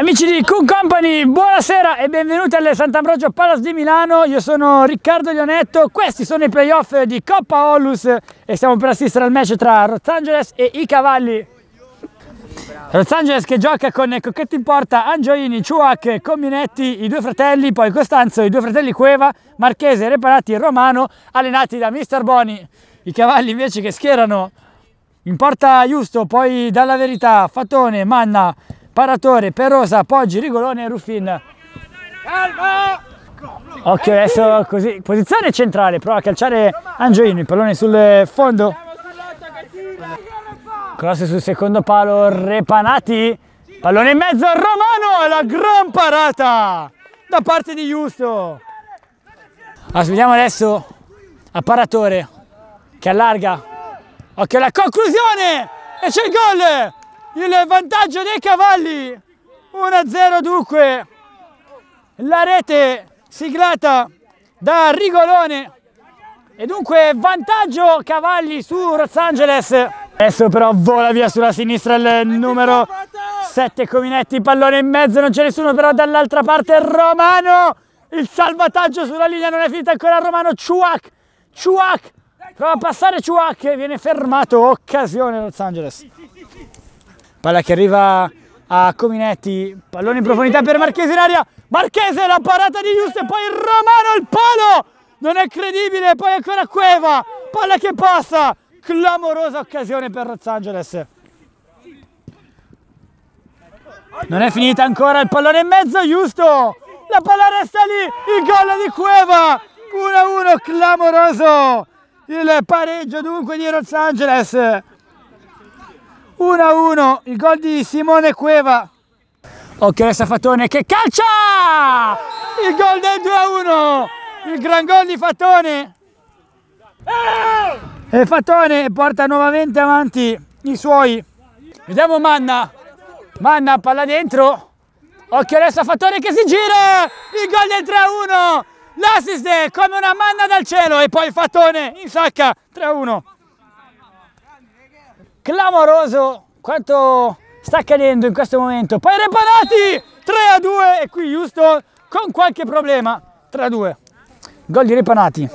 Amici di Coon Company, buonasera e benvenuti alle Sant'Ambrogio Palace di Milano. Io sono Riccardo Lionetto, questi sono i playoff di Coppa Onlus e stiamo per assistere al match tra Los Angeles e i Cavalli. Los Angeles che gioca con Cocchetti in porta, Angioini, Ciuac, Cominetti, i due fratelli, poi Costanzo, i due fratelli Cueva, Marchese, Reparati Romano, allenati da Mister Boni. I Cavalli invece che schierano in porta Giusto, poi dalla verità, Fatone, Manna, Paratore, Perosa, Poggi, Rigolone e Ruffin. Calma! Occhio adesso così, posizione centrale, prova a calciare Angioino, il pallone sul fondo. Cross sul secondo palo, Repanati, pallone in mezzo, Romano, la gran parata da parte di Giusto. Vediamo adesso a Paratore che allarga, occhio alla conclusione e c'è il gol! Il vantaggio dei cavalli. 1-0 dunque. La rete siglata da Rigolone. E dunque vantaggio cavalli su Los Angeles. Adesso però vola via sulla sinistra il numero 7 Cominetti pallone in mezzo non c'è nessuno però dall'altra parte Romano. Il salvataggio sulla linea non è finita ancora Romano Ciuac Ciuac. Prova a passare Ciuac viene fermato occasione Los Angeles palla che arriva a Cominetti, pallone in profondità per Marchese in aria, Marchese la parata di Giusto e poi Romano il palo, non è credibile, poi ancora Cueva, palla che passa, clamorosa occasione per Los Angeles. Non è finita ancora il pallone in mezzo, Giusto, la palla resta lì, il gol di Cueva, 1-1 clamoroso, il pareggio dunque di Los Angeles. 1-1 il gol di Simone Cueva. Occhio adesso Fatone che calcia! Il gol del 2-1 il gran gol di Fatone. E Fatone porta nuovamente avanti i suoi. Vediamo Manna. Manna palla dentro. Occhio adesso Fatone che si gira. Il gol del 3-1 l'assist come una manna dal cielo e poi Fatone in sacca 3-1 clamoroso quanto sta accadendo in questo momento. Poi Repanati 3 a 2 e qui giusto con qualche problema 3 a 2. Gol di Repanati.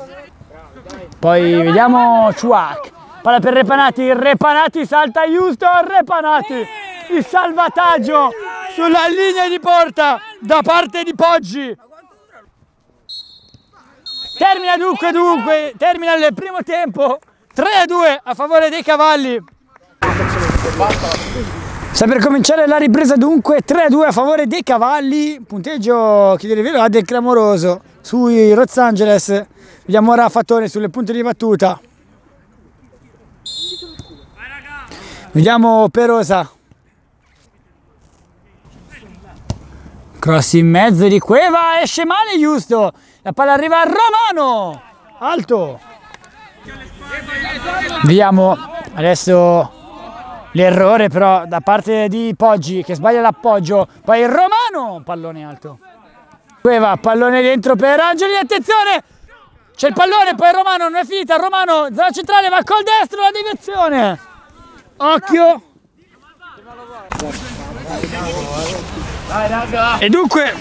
Poi vediamo Chuac. Palla per Repanati, Repanati salta giusto, Repanati. Il salvataggio sulla linea di porta da parte di Poggi. Termina dunque dunque, termina il primo tempo 3 a 2 a favore dei cavalli. Sta per cominciare la ripresa dunque 3-2 a favore dei cavalli, punteggio che vero del clamoroso sui Los Angeles. Vediamo ora Fattore sulle punte di battuta. Vediamo Perosa. Cross in mezzo di Cueva, esce male giusto. La palla arriva a Romano. Alto. Vediamo adesso l'errore però da parte di Poggi che sbaglia l'appoggio, poi il Romano, pallone alto. Cueva, pallone dentro per Angeli, attenzione! C'è il pallone, poi il Romano non è finita, Romano, zona centrale, va col destro, la deviazione! Occhio! E dunque,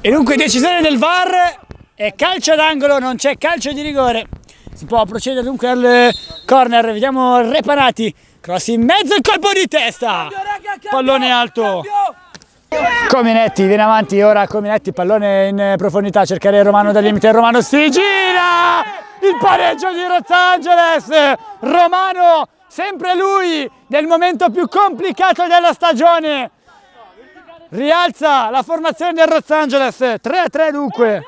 e dunque decisione del VAR è calcio d'angolo, non c'è calcio di rigore. Si può procedere dunque al corner, vediamo Repanati Cross in mezzo e colpo di testa. Pallone alto. Cominetti viene avanti ora Cominetti, pallone in profondità, cercare Romano dal limite, Romano si gira! Il pareggio di Los Angeles! Romano, sempre lui, nel momento più complicato della stagione. Rialza la formazione del Los Angeles, 3-3 dunque.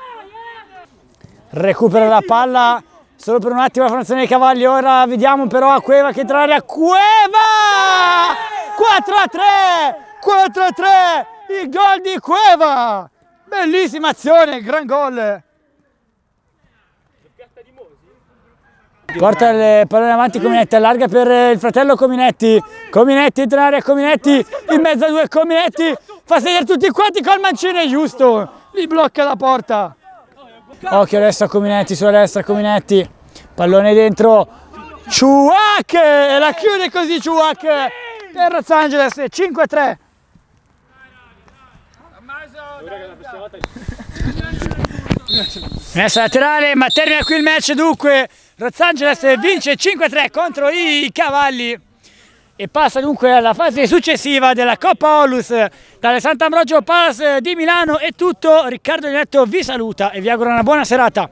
Recupera la palla Solo per un attimo la formazione dei cavalli, ora vediamo però a Cueva che entra l'area. Cueva! 4 a 3! 4 a 3! Il gol di Cueva! Bellissima azione, gran gol! Porta il pallone avanti Cominetti, allarga per il fratello Cominetti. Cominetti entra in area, Cominetti in mezzo a due Cominetti. Fa sedere tutti quanti col mancino, giusto. Li blocca la porta. Occhio adesso a Cominetti, sulla destra Cominetti, pallone dentro, Ciuac, e la chiude così Ciuac per Los Angeles, 5-3. Messa laterale, ma termina qui il match dunque. Los Angeles vince 5-3 contro i Cavalli e passa dunque alla fase successiva della Coppa Olus dalle Sant'Ambrogio Palace di Milano è tutto, Riccardo Linetto vi saluta e vi auguro una buona serata